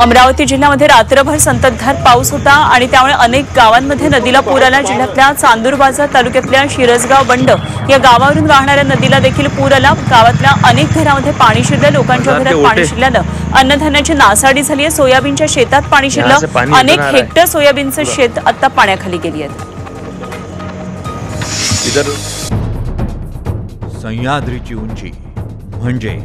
अमरावती जिल्ह्यामध्ये रात्रभर संततधार पाऊस होता आणि त्यामुळे अनेक गावांमध्ये नदीला पूर आला. जिल्ह्यातल्या चांदूरबाजार तालुक्यातल्या शिरसगाव बंड या गावावरून वाहणाऱ्या नदीला देखील पूर आला. गावातल्या अनेक घरामध्ये पाणी शिरलं. लोकांच्या घरात पाणी शिरल्यानं अन्नधान्याची नासाडी झाली आहे. सोयाबीनच्या शेतात पाणी शिरलं. अनेक हेक्टर सोयाबीनचं शेत आता पाण्याखाली गेली आहेत सह्याद्रीची उंची म्हणजे